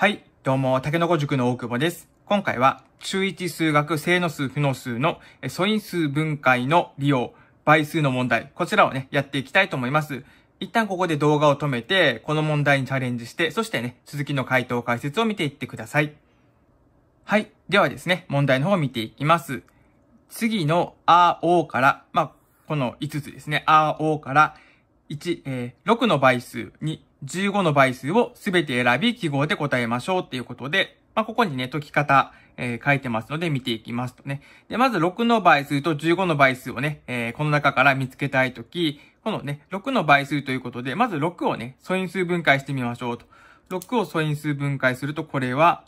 はい、どうも、竹の子塾の大久保です。今回は、中1数学正の数負の数の素因数分解の利用、倍数の問題、こちらをね、やっていきたいと思います。一旦ここで動画を止めて、この問題にチャレンジして、そしてね、続きの回答解説を見ていってください。はい。ではですね、問題の方を見ていきます。次のあ、おから、まあ、この5つですね、あ、おから、1、えー6の倍数、2、15の倍数をすべて選び記号で答えましょうっていうことで、まあ、ここにね、解き方、えー書いてますので見ていきますとね。で、まず6の倍数と15の倍数をね、えーこの中から見つけたいとき、このね、6の倍数ということで、まず6をね、素因数分解してみましょうと。6を素因数分解すると、これは、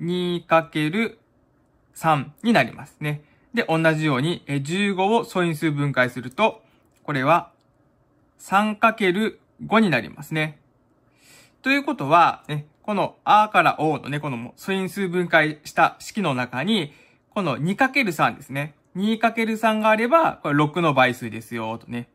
2×3 になりますね。で、同じように、15を素因数分解すると、これは 3× 5になりますね。ということは、ね、このあから O のね、この素因数分解した式の中に、この 2×3 ですね。2×3 があれば、これ6の倍数ですよ、とね。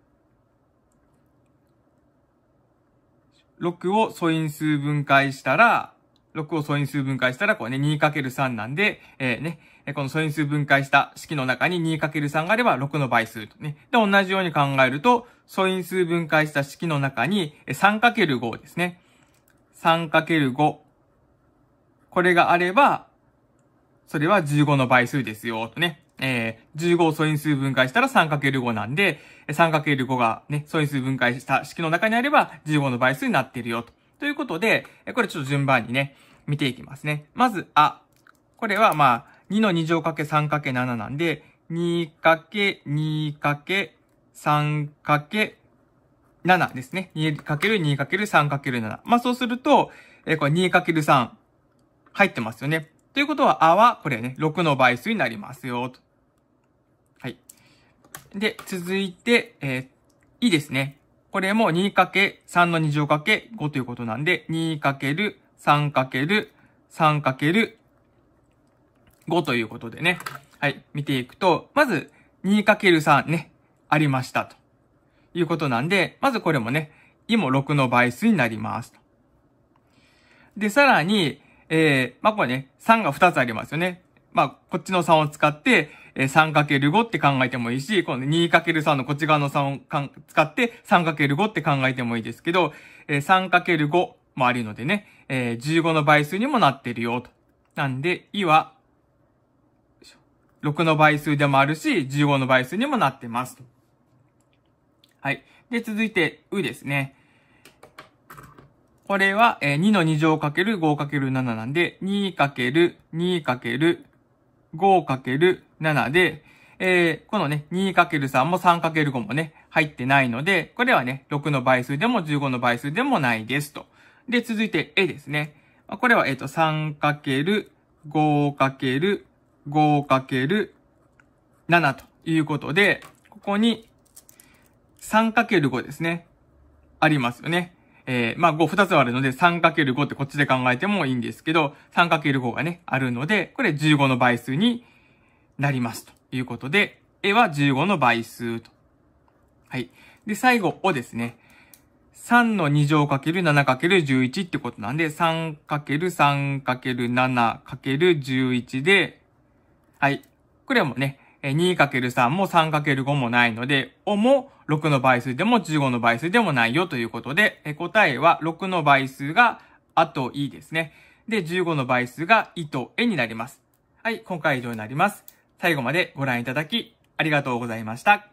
6を素因数分解したら、6を素因数分解したら、これね、2×3 なんで、えー、ね、この素因数分解した式の中に 2×3 があれば6の倍数とね。で、同じように考えると、素因数分解した式の中に 3×5 ですね。3×5。これがあれば、それは15の倍数ですよ、とね。えー、15を素因数分解したら 3×5 なんで、3×5 がね、素因数分解した式の中にあれば15の倍数になっているよ、と。ということで、これちょっと順番にね、見ていきますね。まず、あ。これはまあ、2の2乗かけ3かけ7なんで、2かけ2かけ3かけ7ですね。2かける2かける3かける7。まあそうすると、えこれ2かける3入ってますよね。ということは、あは、これね、6の倍数になりますよ、と。はい。で、続いて、えーいいですね。これも2かけ3の2乗かけ5ということなんで、2かける3かける3かける5ということでね。はい。見ていくと、まず 2×3 ね、ありましたと。いうことなんで、まずこれもね、いも6の倍数になります。で、さらに、えー、まあ、これね、3が2つありますよね。まあ、こっちの3を使って、え、3×5 って考えてもいいし、この 2×3 のこっち側の3をか使って 3×5 って考えてもいいですけど、えー、3×5 もあるのでね、えー、15の倍数にもなってるよと。なんで、いは、6の倍数でもあるし、15の倍数にもなってます。はい。で、続いて、うですね。これは、えー2の2乗かける5かける7なんで、2かける2かける5かける7で、えーこのね、2かける3も3かける5もね、入ってないので、これはね、6の倍数でも15の倍数でもないですと。で、続いて、えですね。これは、えっ、と、3かける5かける5かける7ということで、ここに 3×5 ですね。ありますよね。えー、まあ5二つあるので 3×5 ってこっちで考えてもいいんですけど、3×5 がね、あるので、これ15の倍数になりますということで、絵は15の倍数と。はい。で、最後、おですね。3の2乗かける7かける11ってことなんで、3かける3かける7かける11で、はい。これはもうね、2×3 も 3×5 もないので、おも6の倍数でも15の倍数でもないよということで、え答えは6の倍数があと E ですね。で、15の倍数がいとえになります。はい、今回以上になります。最後までご覧いただきありがとうございました。